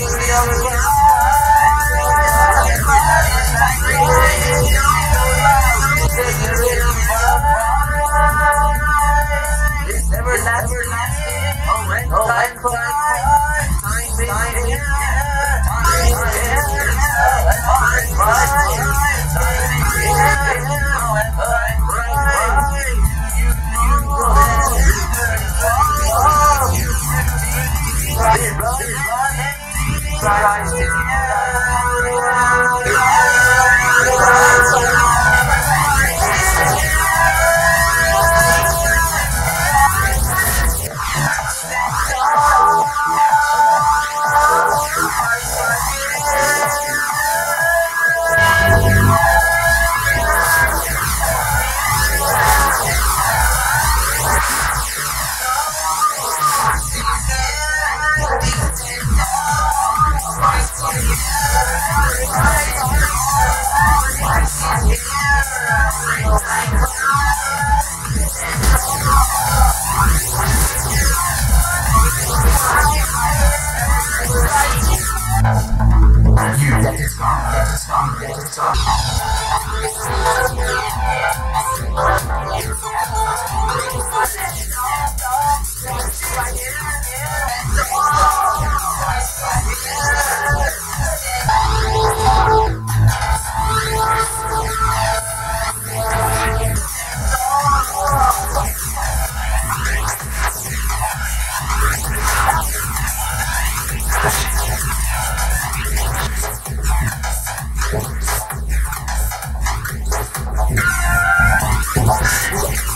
Yeah. Yeah.